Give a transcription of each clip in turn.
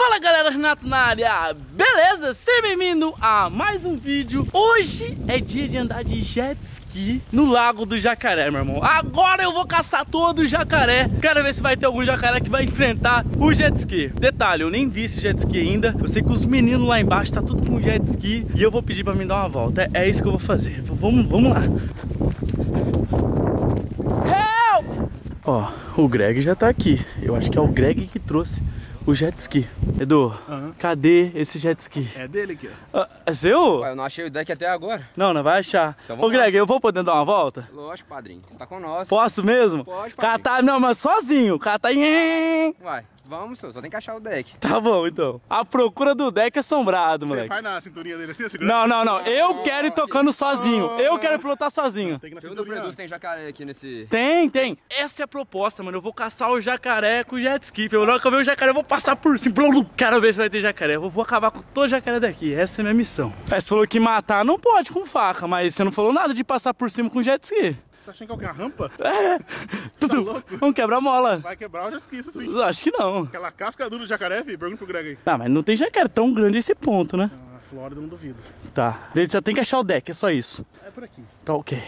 Fala galera, Renato na área, beleza? Seja bem-vindo a mais um vídeo. Hoje é dia de andar de jet ski no Lago do Jacaré, meu irmão. Agora eu vou caçar todo o jacaré. Quero ver se vai ter algum jacaré que vai enfrentar o jet ski. Detalhe, eu nem vi esse jet ski ainda. Eu sei que os meninos lá embaixo tá tudo com jet ski E eu vou pedir pra me dar uma volta, é, é isso que eu vou fazer. Vamos, vamos lá. Help! Ó, o Greg já tá aqui. Eu acho que é o Greg que trouxe o jet ski. Edu, uhum. cadê esse jet ski? É dele aqui, ó. Ah, é seu? Ué, eu não achei o deck até agora. Não, não vai achar. Então Ô, Greg, eu vou poder dar uma volta? Lógico, padrinho. Você tá com nós. Posso mesmo? Pode, padrinho. Catar, não, mas sozinho. Catar... Vai. Vamos, senhor. Só tem que achar o deck. Tá bom, então. A procura do deck é assombrado, moleque. Você vai na cinturinha dele assim, segura? Não, não, não. Eu quero ir tocando sozinho. Eu quero pilotar sozinho. Tem que na cinturinha. tem jacaré aqui nesse... Tem, tem. Essa é a proposta, mano. Eu vou caçar o jacaré com o jet ski. Na hora que eu ver o jacaré, eu vou passar por cima. Quero ver se vai ter jacaré. Eu vou acabar com todo jacaré daqui. Essa é a minha missão. É, você falou que matar não pode com faca, mas você não falou nada de passar por cima com jet ski. Tá achando que é uma rampa? É. Tudo. Tá louco? Vamos quebrar a mola. Vai quebrar, já esqueço sim. Acho que não. Aquela casca dura do jacaré, filho, pergunta pro Greg aí. Ah, mas não tem jacaré tão grande esse ponto, né? Ah, a Flórida não duvido. Tá. Ele já tem que achar o deck, é só isso. É por aqui. Tá ok.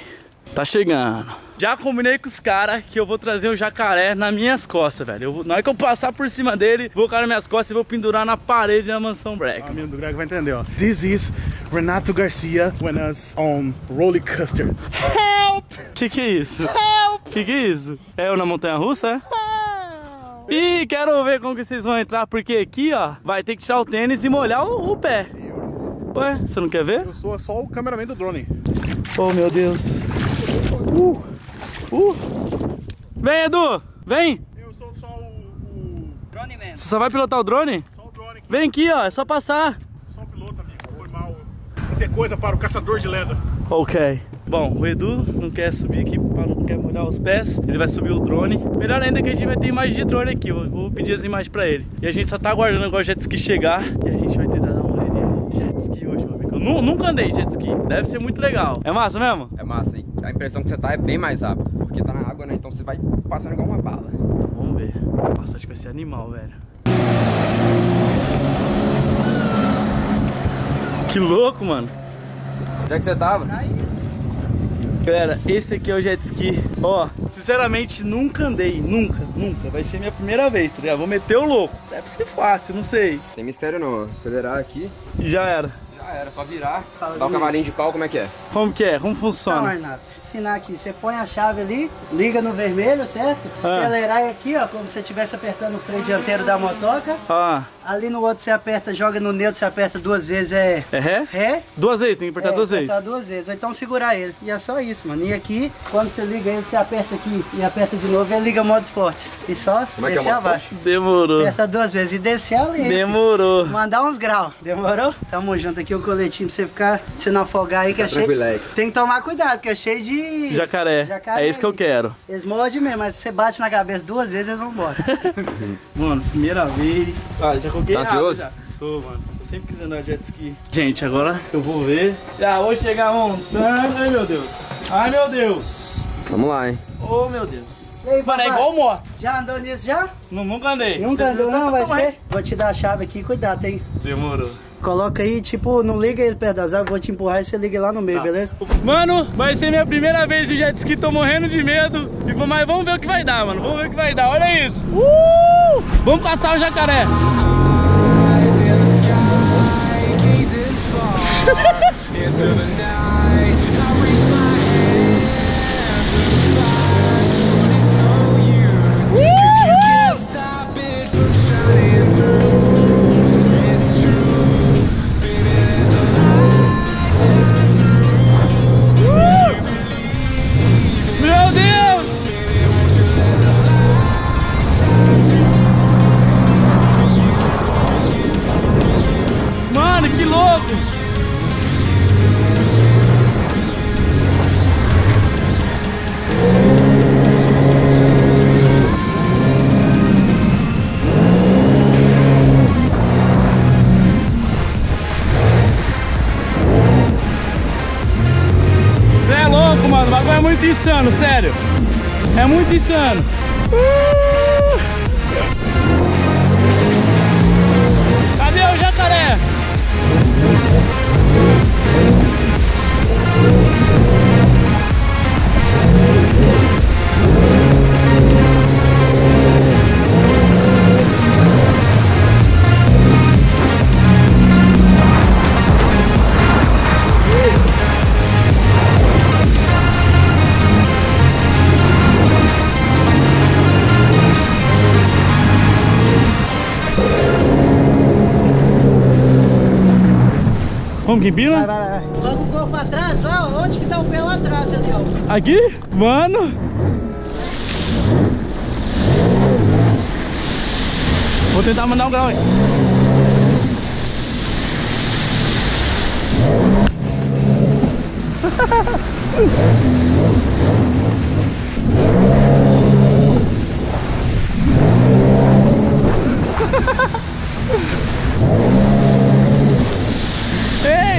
Tá chegando. Já combinei com os caras que eu vou trazer o jacaré nas minhas costas, velho. Eu, na hora que eu passar por cima dele, vou colocar nas minhas costas e vou pendurar na parede da mansão Black. O amigo do Greg vai entender, ó. This is Renato Garcia when us on roller coaster. Help! Que que é isso? Help! Que que é isso? É eu na montanha russa, é? Help! E quero ver como que vocês vão entrar, porque aqui, ó, vai ter que tirar o tênis e molhar o, o pé. Ué, você não quer ver? Eu sou só o cameraman do drone. Oh, meu Deus. Uh, uh. Vem, Edu, vem. Eu sou só o, o... drone mesmo. Você só vai pilotar o drone? Só o drone aqui. Vem aqui, ó, é só passar. Só o piloto, amigo, foi mal. Isso é coisa para o caçador de lenda. Ok. Bom, o Edu não quer subir aqui, não quer molhar os pés. Ele vai subir o drone. Melhor ainda que a gente vai ter imagem de drone aqui. Eu vou pedir as imagens pra ele. E a gente só tá aguardando agora o jet ski chegar. E a gente vai tentar dar uma olhadinha de jet ski hoje, meu amigo. Eu nunca andei jet ski. Deve ser muito legal. É massa mesmo? É massa, hein? A impressão que você tá é bem mais rápido. Porque tá na água, né? Então você vai passando igual uma bala. Vamos ver. Nossa, acho que vai ser animal, velho. Que louco, mano. Onde é que você tava? Galera, esse aqui é o jet ski. Ó, sinceramente, nunca andei. Nunca, nunca. Vai ser minha primeira vez, tá ligado? Vou meter o louco. Deve ser fácil, não sei. Tem mistério não. Acelerar aqui. E já era. Já era, só virar. Dar o um cavalinho de pau, como é que é? Como que é? Como funciona? Não, Renato ensinar aqui. Você põe a chave ali, liga no vermelho, certo? Ah. Acelerar aqui, ó, como se você estivesse apertando o freio dianteiro da motoca. Ah. Ali no outro você aperta, joga no neutro, você aperta duas vezes, é... É ré? Ré. Duas vezes, tem que apertar é, duas vezes. apertar duas vezes, ou então segurar ele. E é só isso, mano. E aqui, quando você liga ele, você aperta aqui e aperta de novo, ele liga modo esporte. E só Como é descer é abaixo. Demorou. Aperta duas vezes e descer ali. Demorou. Mandar uns graus. Demorou? Tamo junto aqui o coletinho pra você ficar se não afogar aí, que é cheio... Tem que tomar cuidado, que é cheio de... Jacaré. Jacaré. É isso que eu quero. Eles mordem mesmo, mas se você bate na cabeça duas vezes, eles vão embora. mano, primeira vez. Ah, já coloquei tá ansioso? Tô, mano. Eu sempre quis andar jet ski. Gente, agora eu vou ver. Já vou chegar montando. Ai, meu Deus. Ai, meu Deus. Vamos lá, hein. Oh, meu Deus. Ei, mano, é igual moto. Já andou nisso já? Não, nunca andei. Nunca andou não, vai ser? Vou te dar a chave aqui, cuidado, hein. Demorou. Coloca aí, tipo, não liga ele perto das águas, vou te empurrar e você liga lá no meio, tá. beleza? Mano, vai ser minha primeira vez de jet ski, tô morrendo de medo. E, mas vamos ver o que vai dar, mano. Vamos ver o que vai dar, olha isso. Uh! Vamos caçar o jacaré. muito insano, sério. É muito insano. Uh! Cadê o jacaré? Que Vai, empina? vai, vai. Joga o corpo atrás lá. Onde que tá o pé lá atrás ali, ó. Aqui? Mano. Vou tentar mandar um grau aí. Ei!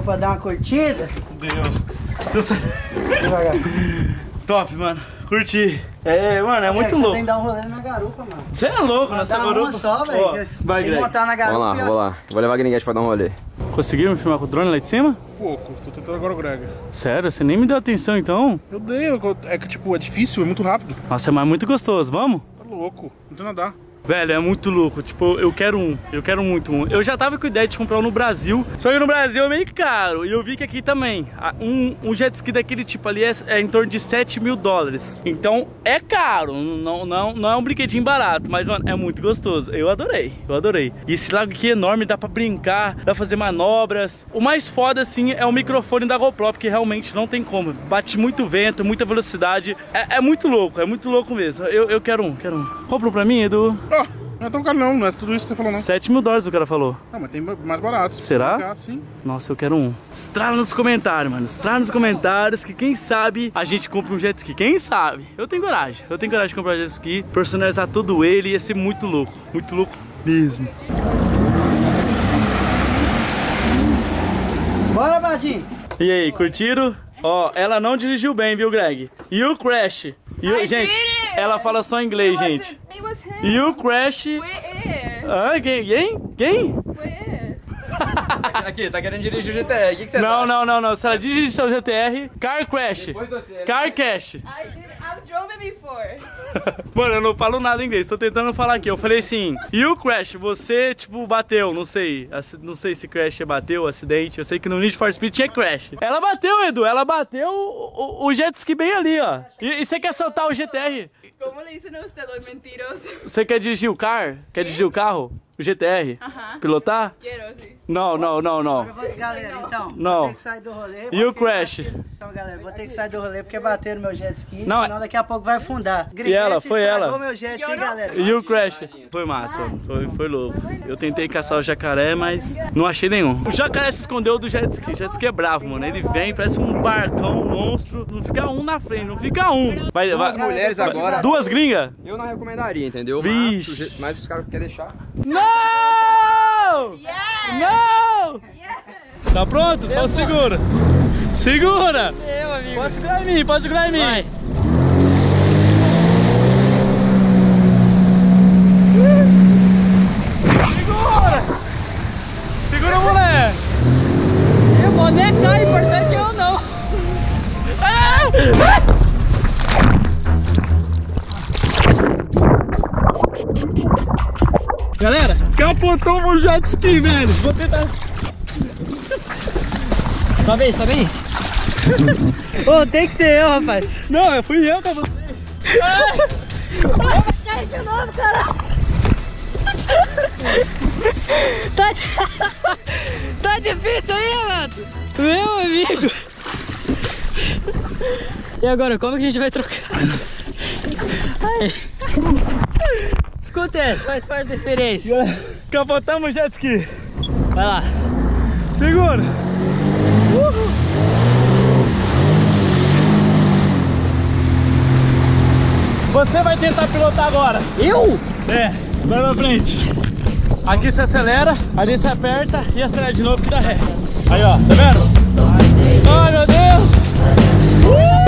Deu pra dar uma curtida? Deu. Devagar. Top, mano. Curti. É, mano, é muito Você louco. tem que dar um rolê na garupa, mano. Você é louco nessa Dá uma garupa. só, velho. Vai, Greg. montar na garupa. Vamos lá, vou lá. Vou levar a Gringuete pra dar um rolê. Conseguiu me filmar com o drone lá de cima? Pouco, tô tentando agora o Greg. Sério? Você nem me deu atenção então? Eu dei, é que tipo, é difícil, é muito rápido. Nossa, é mais muito gostoso. Vamos? Tá louco, não tem nadar. Velho, é muito louco. Tipo, eu quero um. Eu quero muito um. Eu já tava com ideia de comprar um no Brasil. Só que no Brasil é meio caro. E eu vi que aqui também. a- Um, um jet ski daquele tipo ali é, é em torno de 7 mil dólares. Então é caro. Não, não, não é um brinquedinho barato. Mas, mano, é muito gostoso. Eu adorei. Eu adorei. E esse lago aqui é enorme, dá pra brincar, dá pra fazer manobras. O mais foda, assim, é o microfone da GoPro, porque realmente não tem como. Bate muito vento, muita velocidade. É, é muito louco, é muito louco mesmo. Eu, eu quero um, quero um. Compra um pra mim, Edu? Ó, não é tão caro não, não é tudo isso que você falou não. 7 mil dólares o cara falou. Não, mas tem mais barato. Será? Sim. Nossa, eu quero um. Estrala nos comentários, mano. Estrala nos comentários que quem sabe a gente compra um jet ski. Quem sabe? Eu tenho coragem. Eu tenho coragem de comprar um jet ski, personalizar todo ele. Ia ser muito louco. Muito louco mesmo. Bora, Badinho. E aí, curtiram? Ó, ela não dirigiu bem, viu, Greg? You crash. You, I gente, did it! Ela fala só inglês, gente. It was him. You crash. Foi ele. Ah, quem? Quem? Quem? Aqui, tá querendo dirigir o GTR. O que, que você Não, acha? não, não, não. Se ela dirigir seu GTR, car crash. Depois você, né? Car crash. I did. I've drove it before. Mano, eu não falo nada em inglês, tô tentando falar aqui. Eu falei assim, e o crash? Você, tipo, bateu, não sei. Não sei se crash é bateu, acidente. Eu sei que no Need for Speed tinha crash. Ela bateu, Edu, ela bateu o, o- o jet ski bem ali, ó. E, e você quer soltar o GTR? ¿Cómo le dicen a usted los mentirosos? Você quer dirigir o car? Quer dirigir o carro? O GTR? Pilotar? Quiero, sí. Não, não, não, não. Eu vou- Galera, então, Não. vou ter que sair do rolê. E o porque crash? bater- Então, galera, vou ter que sair do rolê porque bateram meu jet ski, Não, senão daqui a pouco vai afundar. E ela? Foi ela? meu jet, hein, galera? E o crash? Foi massa, foi, foi louco. Eu tentei caçar o jacaré, mas não achei nenhum. O jacaré se escondeu do jet ski. O jet ski é bravo, mano. Ele vem, parece um barcão, um monstro. Não fica um na frente, não fica um. Vai, Duas vai- mulheres agora. Duas gringas? Eu não recomendaria, entendeu? Vixe. Mas, o mas os caras querem deixar. Não! Não! Tá pronto? Então segura. Segura! Eu, amigo. Pode segurar em mim, pode segurar em mim. Vai. Segura! Segura, mulher! Eu vou negar, importante é eu não. Galera, capotou o jet ski, velho. Vou tentar. Sobe aí, sobe aí. Ô, tem que ser eu, rapaz. Não, fui eu com você. Cai de novo, caralho. Tá, tá difícil aí, mano. Meu amigo. E agora, como que a gente vai trocar? Ai. Acontece, faz parte da experiência. Capotamos o jet ski. Vai lá. Segura. Você vai tentar pilotar agora. Eu? É, vai pra frente. Aqui você acelera, ali você aperta e acelera de novo que dá ré. Aí ó, tá vendo? Ai meu Deus! Uh!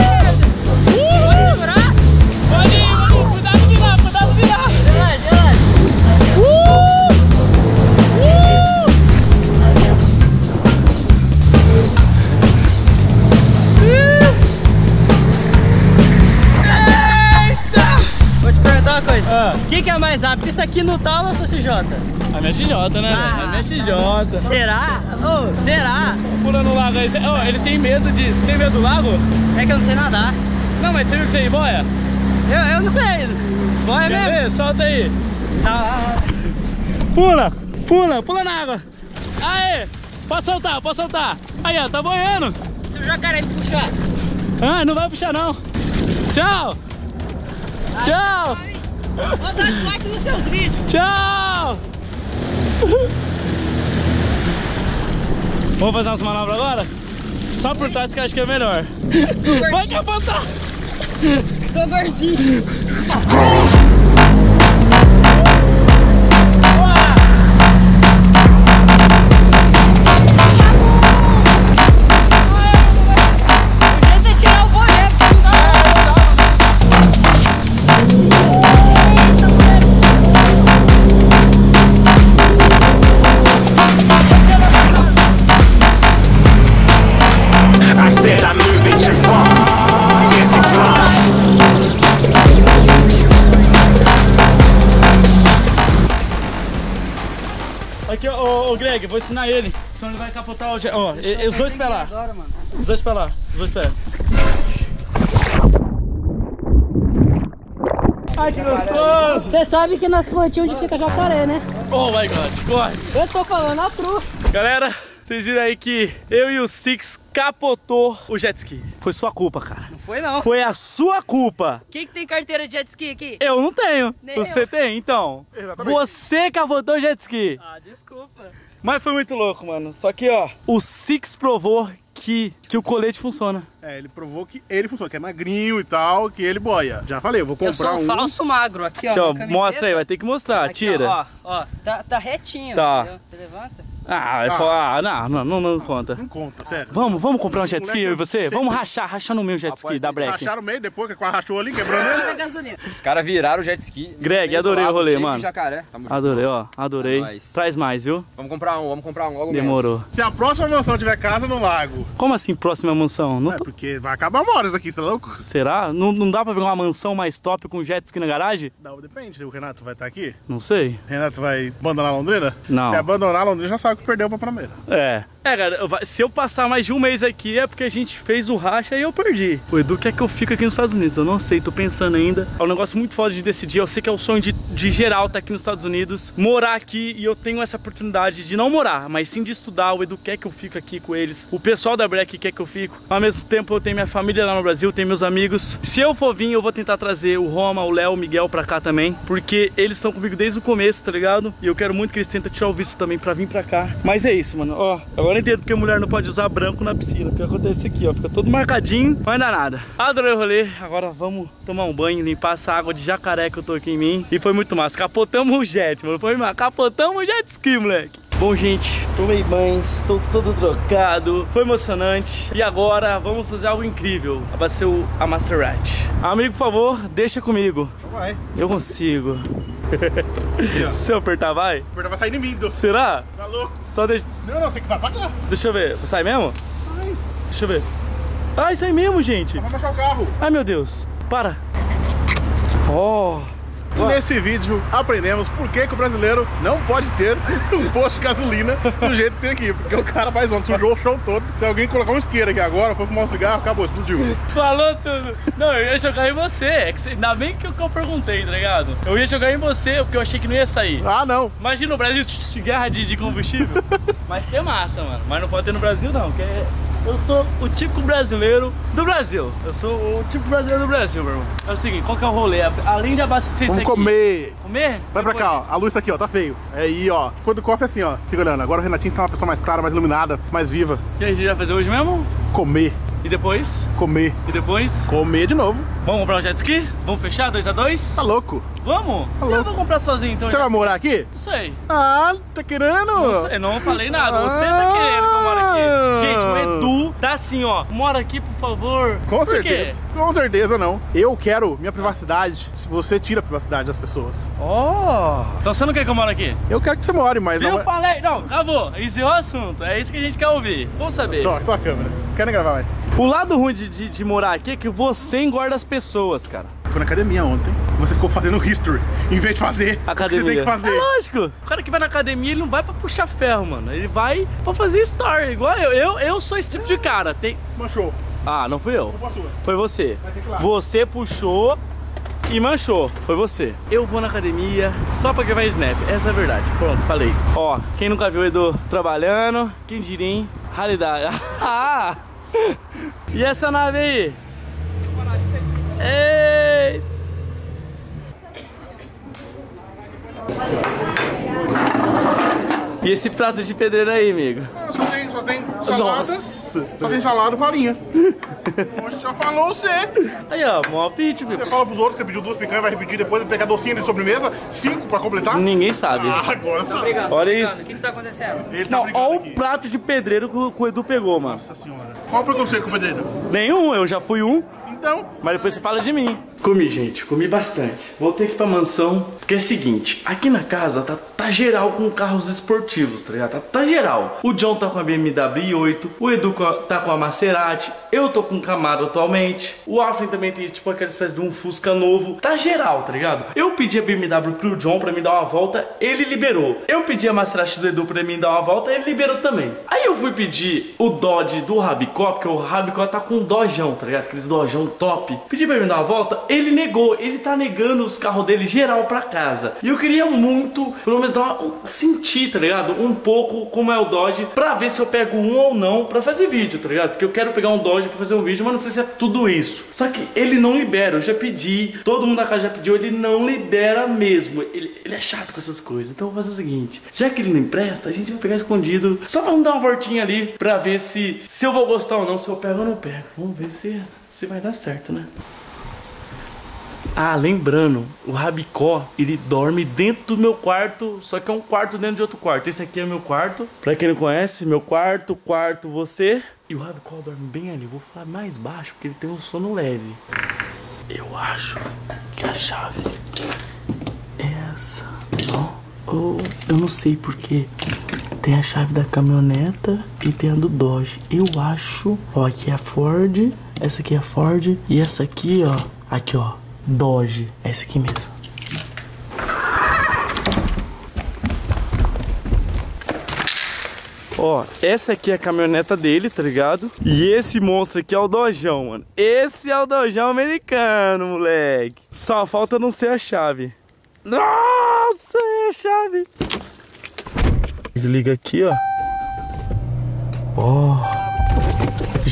É mais rápido? Isso aqui no tal ou CJ? A minha XJ, né, Ah. A minha XJ. Será? Ô, será? Pula no lago aí. Ó, ele tem medo disso. Tem medo do lago? É que eu não sei nadar. Não, mas você viu que você é boia? Eu, eu não sei. Vai Quer mesmo? ver? Solta aí. Tá. Pula, pula, pula na água. Aê, pode soltar, pode soltar. Aí, ó, tá boiando. Se o jacaré me puxar. Ah, não vai puxar não. Tchau. Tchau, Vou dar dislike nos seus vídeos. tchau. Vamos fazer umas manobras agora? Só por trás que eu acho que é melhor. Vai capotar. Tô gordinho. vou ensinar ele. Senão ele vai capotar o... je- Ó, os dois pés lá. Agora, mano. Os dois pés lá. Os dois pés. Ai, que gostoso. Você sabe que nas plantinhas onde fica jacaré, né? Oh my god, corre. Eu tô falando a tru. Galera, vocês viram aí que eu e o Six capotou o jet ski. Foi sua culpa, cara. Foi não. Foi a sua culpa. Quem que tem carteira de jet ski aqui? Eu não tenho. Nem Você eu. tem, então. Exatamente. Você capotou o jet ski. Ah, desculpa. Mas foi muito louco, mano. Só que, ó, o Six provou que, que o colete funciona. É, ele provou que ele funciona, que é magrinho e tal, que ele boia. Já falei, eu vou Eu comprar sou um um. falso magro. Aqui, ó. Deixa eu, camiseta. mostra aí, vai ter que mostrar. Aqui, Tira. Ó, ó, tá, tá retinho. Tá. entendeu? Você levanta. Ah, eu falo, ah, não, não, não, não conta. Não conta, sério. Vamos, vamos comprar um jet ski, eu e você? Vamos rachar, rachar no meu jet ski da Break. Racharam o meio depois, que quase rachou ali, quebrou né? Paga gasolina. Os caras viraram o jet ski. Greg, adorei o lago, rolê, mano. jacaré. Adorei, ó, adorei. É. Traz mais, viu? Vamos comprar um, vamos comprar um logo. Demorou. Se a próxima mansão tiver casa no lago, Como assim, próxima mansão? Não é tô- porque vai acabar isso aqui, tá louco? Será? Não, não dá pra pegar uma mansão mais top com jet ski na garagem? Não, depende, o Renato vai estar aqui? Não sei. O Renato vai abandonar Londrina? Não. Se abandonar Londrina, já sabe que perdeu pra primeira. É. É, cara, se eu passar mais de um mês aqui é porque a gente fez o racha e eu perdi. O Edu quer que eu fique aqui nos Estados Unidos. Eu não sei, tô pensando ainda. É um negócio muito foda de decidir. Eu sei que é o sonho de, de geral estar aqui nos Estados Unidos, morar aqui e eu tenho essa oportunidade de não morar, mas sim de estudar. O Edu quer que eu fique aqui com eles. O pessoal da Breck quer que eu fique. Ao mesmo tempo, eu tenho minha família lá no Brasil, tenho meus amigos. Se eu for vir, eu vou tentar trazer o Roma, o Léo, o Miguel pra cá também, porque eles estão comigo desde o começo, tá ligado? E eu quero muito que eles tentem tirar o visto também pra vir pra cá. Mas é isso, mano. Ó, agora eu entendo porque mulher não pode usar branco na piscina. O que acontece aqui, ó, fica todo marcadinho, mas não dá nada. Adorei o rolê. Agora vamos tomar um banho, limpar essa água de jacaré que eu tô aqui em mim. E foi muito massa. Capotamos o jet, mano. Foi massa. Capotamos o jet ski, moleque. Bom, gente, tomei banho, estou todo trocado, foi emocionante. E agora vamos fazer algo incrível. Abastecer a Maserati. Amigo, por favor, deixa comigo. Vai. Eu consigo. Se eu apertar, vai? O vai sair mim, do- Será? tá louco? Só deixa. Não, não, você que vai pagar. Deixa eu ver. Sai mesmo? Sai. Deixa eu ver. Ai, sai mesmo, gente. Vamos achar o carro. Ai, meu Deus. Para. Oh. E nesse vídeo aprendemos por que, que o brasileiro não pode ter um posto de gasolina do jeito que tem aqui. Porque o cara faz onde sujou o chão todo. Se alguém colocar um isqueiro aqui agora, for fumar um cigarro, acabou, explodiu. Falou tudo. Não, eu ia jogar em você. É que ainda bem que eu, que eu perguntei, tá ligado? Eu ia jogar em você porque eu achei que não ia sair. Ah, não. Imagina o Brasil guerra de, de combustível. Mas que é massa, mano. Mas não pode ter no Brasil, não. Que é- eu sou o típico brasileiro do Brasil. Eu sou o típico brasileiro do Brasil, meu irmão. É o seguinte, qual que é o rolê? Além de abastecer Vamos isso aqui... comer. Comer? Vai pra cá, ó. A luz tá aqui, ó. Tá feio. É aí, ó. Quando coffee é assim, ó. Segurando. Agora o Renatinho está uma pessoa mais clara, mais iluminada, mais viva. O que a gente vai fazer hoje mesmo? Comer. E depois? Comer. E depois? Comer de novo. Vamos comprar um jet ski? Vamos fechar? 2 a 2 Tá louco? Vamos? Eu vou comprar sozinho então. Você vai morar aqui? Não sei. Ah, tá querendo? Não sei, não falei nada. Você tá querendo que eu moro aqui. Gente, o Edu tá assim, ó. Mora aqui, por favor. Com Por certeza. Quê? Com certeza não. Eu quero minha privacidade. Se você tira a privacidade das pessoas. Oh. Então você não quer que eu moro aqui? Eu quero que você more, mas não. Eu é- falei. Não, acabou. Esse é o assunto. É isso que a gente quer ouvir. Vamos saber. Tô a câmera. Quero nem gravar mais. O lado ruim de, de, de morar aqui é que você engorda as pessoas, cara. foi na academia ontem. Você ficou fazendo history. Em vez de fazer, Academia. você tem que fazer. É lógico. O cara que vai na academia, ele não vai pra puxar ferro, mano. Ele vai pra fazer story. Igual eu. Eu, eu sou esse tipo de cara. Tem... Manchou. Ah, não fui eu. Sua. Foi você. Que. Você puxou e manchou. Foi você. Eu vou na academia só pra gravar Snap. Essa é a verdade. Pronto, falei. Ó, quem nunca viu o Edu trabalhando, quem diria, hein? Raridade. Ah! E essa nave aí? Ei! E esse prato de pedreiro aí, amigo? Ah, Só tem, só tem salada. Nossa! Só tem salada e farinha. Poxa, já falou você. Aí, ó, mó pitch, filho. Você fala pros outros que você pediu duas picanhas, vai repetir depois, pegar docinha de sobremesa, cinco pra completar. Ninguém sabe. Ah, agora sabe. Olha isso. O que que tá acontecendo? Ele tá Não, olha aqui. o prato de pedreiro que o, que o Edu pegou, mano. Nossa senhora. Qual o preconceito com o pedreiro? Nenhum, eu já fui um, Então, mas depois você fala de mim. Comi, gente, comi bastante. Voltei aqui pra mansão, porque é o seguinte, aqui na casa tá, tá geral com carros esportivos, tá ligado? Tá, tá geral. O John tá com a BMW i8, o Edu tá com a Maserati, eu tô com Camaro atualmente, o Afrin também tem tipo aquela espécie de um Fusca novo. Tá geral, tá ligado? Eu pedi a BMW pro John pra me dar uma volta, ele liberou. Eu pedi a Maserati do Edu pra mim dar uma volta, ele liberou também. Aí eu fui pedir o Dodge do Rabicó, porque o Rabicó tá com um Dojão, tá ligado? Aqueles Dojão top. Pedi pra ele me dar uma volta, ele negou, ele tá negando os carros dele geral pra casa. E eu queria muito, pelo menos dar uma, um- sentir, tá ligado? Um pouco como é o Dodge, pra ver se eu pego um ou não pra fazer vídeo, tá ligado? Porque eu quero pegar um Dodge pra fazer um vídeo, mas não sei se é tudo isso. Só que ele não libera, eu já pedi, todo mundo da casa já pediu, ele não libera mesmo. Ele, ele é chato com essas coisas. Então eu vou fazer o seguinte: já que ele não empresta, a gente vai pegar escondido. Só vamos dar uma voltinha ali pra ver se, se eu vou gostar ou não, se eu pego ou não pego. Vamos ver se, se vai dar certo, né? Ah, lembrando, o Rabicó, ele dorme dentro do meu quarto, só que é um quarto dentro de outro quarto. Esse aqui é meu quarto. Pra quem não conhece, meu quarto, quarto, você. E o Rabicó dorme bem ali. Vou falar mais baixo, porque ele tem um sono leve. Eu acho que a chave é essa. Não, ou eu não sei porque. Tem a chave da caminhoneta e tem a do Dodge. Eu acho. Ó, aqui é a Ford. Essa aqui é a Ford. E essa aqui, ó. Aqui, ó. Dodge. É essa aqui mesmo. Ó, essa aqui é a caminhoneta dele, tá ligado? E esse monstro aqui é o Dojão, mano. Esse é o Dojão americano, moleque. Só falta não ser a chave. Nossa, é a chave. Liga aqui, ó. Ó.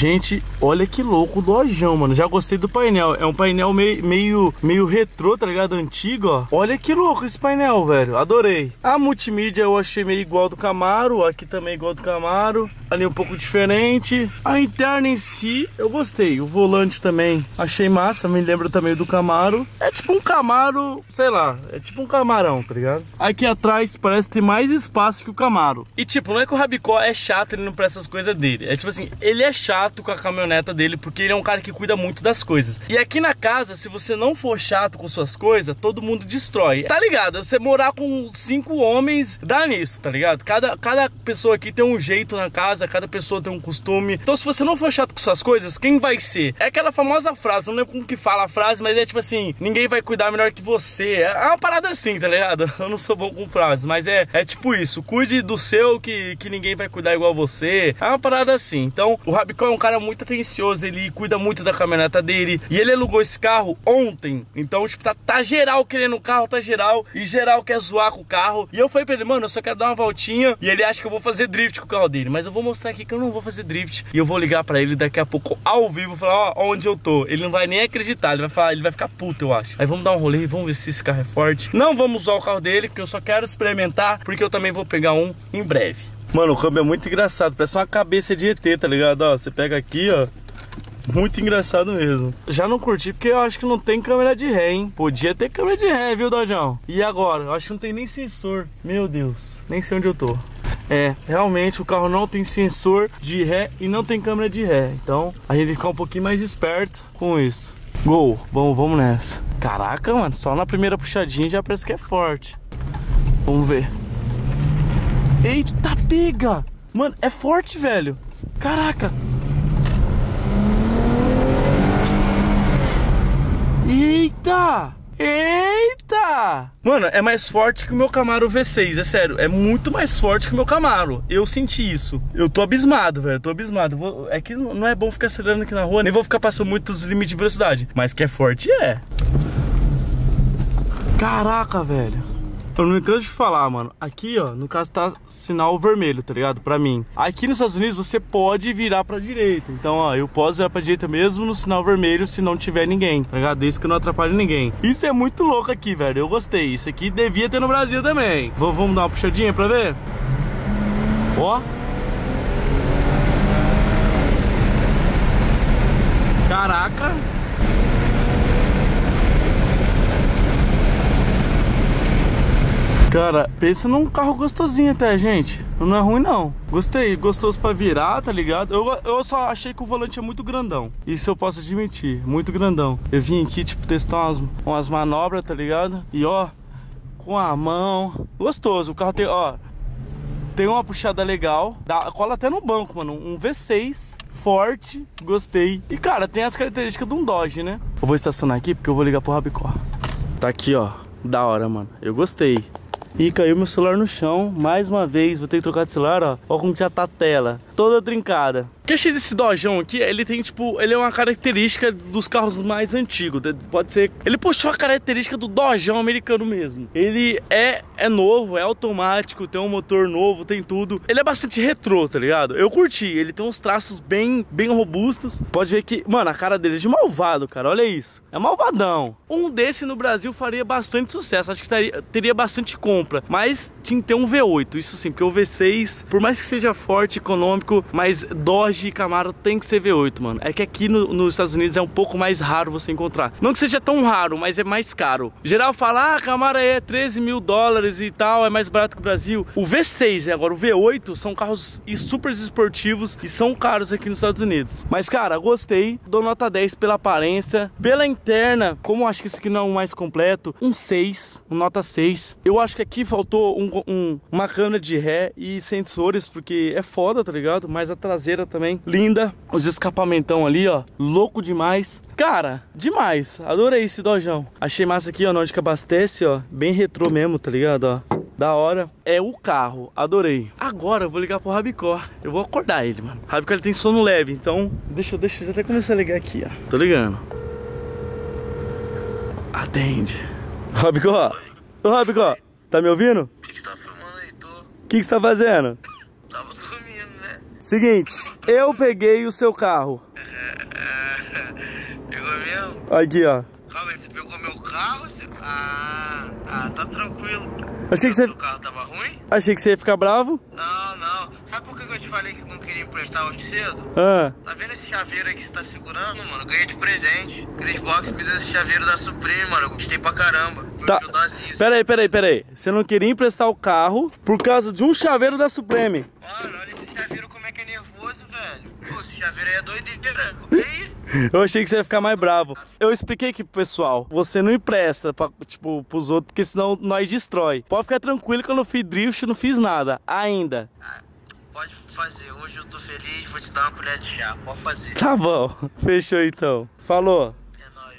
Gente, olha que louco o Dojão, mano. Já gostei do painel. É um painel meio, meio, meio retrô, tá ligado? Antigo, ó. Olha que louco esse painel, velho. Adorei. A multimídia eu achei meio igual do Camaro. Aqui também igual do Camaro. Ali um pouco diferente. A interna em si, eu gostei. O volante também achei massa. Me lembra também do Camaro. É tipo um Camaro, sei lá. É tipo um camarão, tá ligado? Aqui atrás parece ter mais espaço que o Camaro. E tipo, não é que o Rabicó é chato, ele não presta as coisas dele. É tipo assim, ele é chato com a caminhoneta dele porque ele é um cara que cuida muito das coisas. E aqui na casa, se você não for chato com suas coisas, todo mundo destrói. Tá ligado? Você morar com cinco homens, dá nisso, tá ligado? Cada, cada pessoa aqui tem um jeito na casa, cada pessoa tem um costume. Então, se você não for chato com suas coisas, quem vai ser? É aquela famosa frase, não lembro como que fala a frase, mas é tipo assim: ninguém vai cuidar melhor que você. É uma parada assim, tá ligado? Eu não sou bom com frases, mas é, é tipo isso: cuide do seu que, que ninguém vai cuidar igual você. É uma parada assim. Então, o Rabicó é um cara muito atencioso, ele cuida muito da caminhoneta dele. E ele alugou esse carro ontem. Então, tipo, tá, tá geral querendo o carro, tá geral. E geral quer zoar com o carro. E eu falei pra ele, mano, eu só quero dar uma voltinha. E ele acha que eu vou fazer drift com o carro dele. Mas eu vou mostrar aqui que eu não vou fazer drift. E eu vou ligar pra ele daqui a pouco ao vivo, falar, ó, onde eu tô. Ele não vai nem acreditar, ele vai falar, ele vai ficar puto, eu acho. Aí vamos dar um rolê, vamos ver se esse carro é forte. Não vamos usar o carro dele, porque eu só quero experimentar, porque eu também vou pegar um em breve. Mano, o câmbio é muito engraçado, parece uma cabeça de ET, tá ligado? Ó, você pega aqui, ó. Muito engraçado mesmo. Já não curti porque eu acho que não tem câmera de ré, hein? Podia ter câmera de ré, viu, Dojão? E agora? Eu acho que não tem nem sensor. Meu Deus, nem sei onde eu tô. É, realmente o carro não tem sensor de ré e não tem câmera de ré. Então a gente ficar um pouquinho mais esperto com isso. Gol, vamos, vamos nessa. Caraca, mano, só na primeira puxadinha já parece que é forte. Vamos ver. Eita, pega! Mano, é forte, velho. Caraca. Eita! Eita! Mano, é mais forte que o meu Camaro V6, é sério. É muito mais forte que o meu Camaro. Eu senti isso. Eu tô abismado, velho. Tô abismado. Vou... É que não é bom ficar acelerando aqui na rua, nem vou ficar passando muitos limites de velocidade. Mas que é forte, é. Caraca, velho. Eu não me canso de falar, mano. Aqui, ó, no caso tá sinal vermelho, tá ligado? Pra mim. Aqui nos Estados Unidos você pode virar pra direita. Então, ó, eu posso virar pra direita mesmo no sinal vermelho se não tiver ninguém, tá ligado? Desde que não atrapalhe ninguém. Isso é muito louco aqui, velho. Eu gostei. Isso aqui devia ter no Brasil também. V vamos dar uma puxadinha pra ver? Ó. Caraca. Cara, pensa num carro gostosinho até, gente. Não é ruim, não. Gostei, gostoso pra virar, tá ligado? Eu, eu só achei que o volante é muito grandão. Isso eu posso admitir, muito grandão. Eu vim aqui, tipo, testar umas, umas manobras, tá ligado? E ó, com a mão. Gostoso, o carro tem, ó... Tem uma puxada legal. Dá, cola até no banco, mano. Um V6 forte, gostei. E cara, tem as características de um Dodge, né? Eu vou estacionar aqui porque eu vou ligar pro Rabicó. Tá aqui, ó. Da hora, mano. Eu gostei. E caiu meu celular no chão, mais uma vez, vou ter que trocar de celular, ó. Ó como já tá a tela, toda trincada. O que achei desse Dojão aqui, ele tem tipo, ele é uma característica dos carros mais antigos, pode ser... Ele puxou a característica do Dojão americano mesmo. Ele é, é novo, é automático, tem um motor novo, tem tudo. Ele é bastante retrô, tá ligado? Eu curti, ele tem uns traços bem, bem robustos. Pode ver que, mano, a cara dele é de malvado, cara, olha isso. É malvadão. Um desse no Brasil faria bastante sucesso, acho que teria, teria bastante compra. Mas tinha que ter um V8, isso sim, porque o V6, por mais que seja forte, econômico, mas Dodge e Camaro tem que ser V8, mano. É que aqui no, nos Estados Unidos é um pouco mais raro você encontrar. Não que seja tão raro, mas é mais caro. Geral fala, ah, Camaro é 13 mil dólares e tal, é mais barato que o Brasil. O V6 e agora o V8 são carros super esportivos e são caros aqui nos Estados Unidos. Mas, cara, gostei. Dou nota 10 pela aparência. Pela interna, como eu acho que esse aqui não é o mais completo, um 6, um nota 6. Eu acho que aqui faltou um, um, uma câmera de ré e sensores, porque é foda, tá ligado? Mas a traseira também, linda. Os escapamentão ali, ó, louco demais. Cara, demais. Adorei esse dojão. Achei massa aqui, ó, onde que abastece, ó. Bem retrô mesmo, tá ligado, ó. Da hora. É o carro. Adorei. Agora eu vou ligar pro Rabicó. Eu vou acordar ele, mano. Rabicó ele tem sono leve, então... Deixa, deixa, já até começar a ligar aqui, ó. Tô ligando. Atende. Rabicó. Ô, Rabicó. Tá me ouvindo? O que, que tá filmando aí? Tô. O que, que você tá fazendo? Né? Seguinte, eu peguei o seu carro. Pegou mesmo? Aqui, ó. Calma aí, você pegou meu carro? Você... Ah, ah, tá tranquilo. Achei que você, O carro tava ruim? achei que você ia ficar bravo. Não, não. Sabe por que eu te falei que não queria emprestar hoje cedo? Ah, Tá vendo esse chaveiro aí que você tá segurando, mano? Ganhei de presente. Chris Box me deu esse chaveiro da Supreme, mano. Eu gostei pra caramba. Tá. Peraí, peraí, peraí. Você não queria emprestar o carro por causa de um chaveiro da Supreme. Mano, olha esse chaveiro como é que é nervoso, velho. Pô, esse chaveiro aí é doideira. Eu achei que você ia ficar mais bravo. Eu expliquei aqui pro pessoal. Você não empresta, pra, tipo, pros outros, porque senão nós destrói. Pode ficar tranquilo que eu não fiz drift, não fiz nada. Ainda. Ah, pode fazer. Hoje eu tô feliz, vou te dar uma colher de chá. Pode fazer. Tá bom. Fechou então. Falou. É nóis.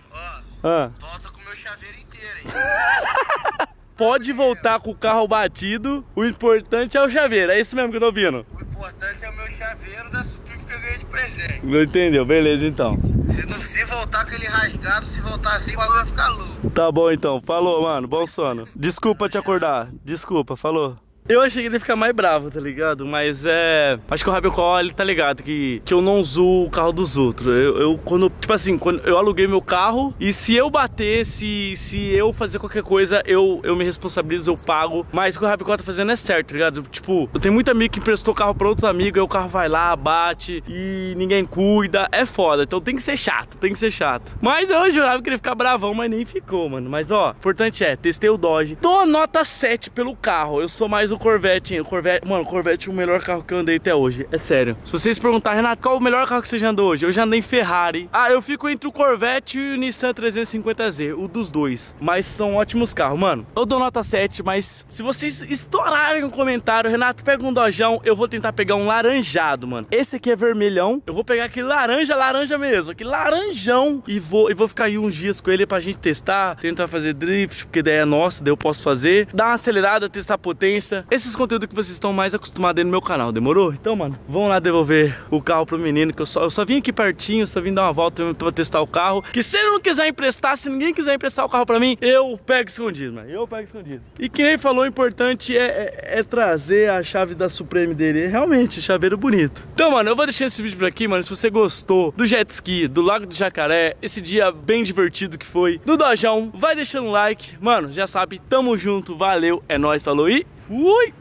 Ó, Ah. volta com o meu chaveiro inteiro, hein? Pode voltar com o carro batido. O importante é o chaveiro. É isso mesmo que eu tô ouvindo. O importante é o meu chaveiro da Supreme que eu ganhei de presente. Não entendeu? Beleza então. Se, não, se voltar com ele rasgado, se voltar assim, o bagulho vai ficar louco. Tá bom então. Falou, mano. Bom sono. Desculpa te acordar. Desculpa. Falou. Eu achei que ele ia ficar mais bravo, tá ligado? Mas é. Acho que o Rabicó, ele tá ligado que, que eu não uso o carro dos outros. Eu, eu, quando. Tipo assim, quando eu aluguei meu carro e se eu bater, se, se eu fazer qualquer coisa, eu, eu me responsabilizo, eu pago. Mas o que o Rabicó tá fazendo é certo, tá ligado? Tipo, eu tenho muito amigo que emprestou carro pra outro amigo, aí o carro vai lá, bate e ninguém cuida. É foda. Então tem que ser chato, tem que ser chato. Mas eu jurava que ele ia ficar bravão, mas nem ficou, mano. Mas ó, o importante é, testei o Dodge. Dou nota 7 pelo carro. Eu sou mais o Corvette, hein? Corvette, mano, Corvette é o melhor carro que eu andei até hoje. É sério. Se vocês perguntarem, Renato, qual é o melhor carro que você já andou hoje? Eu já andei em Ferrari. Ah, eu fico entre o Corvette e o Nissan 350Z, o dos dois. Mas são ótimos carros, mano. Eu dou nota 7, mas se vocês estourarem um comentário, Renato, pega um dojão, eu vou tentar pegar um laranjado, mano. Esse aqui é vermelhão. Eu vou pegar aquele laranja, laranja mesmo, aquele laranjão e vou, e vou ficar aí uns dias com ele pra gente testar, tentar fazer drift, porque daí é nosso, daí eu posso fazer. Dar uma acelerada, testar a potência. Esses conteúdos que vocês estão mais acostumados aí no meu canal, demorou? Então, mano, vamos lá devolver o carro pro menino, que eu só, eu só vim aqui pertinho, só vim dar uma volta pra testar o carro. Que se ele não quiser emprestar, se ninguém quiser emprestar o carro pra mim, eu pego escondido, mano. Eu pego escondido. E quem ele falou, o importante é, é, é trazer a chave da Supreme dele. É realmente chaveiro bonito. Então, mano, eu vou deixar esse vídeo por aqui, mano. Se você gostou do jet ski, do Lago do Jacaré, esse dia bem divertido que foi, do Dojão, vai deixando um like. Mano, já sabe, tamo junto, valeu, é nóis, falou e fui!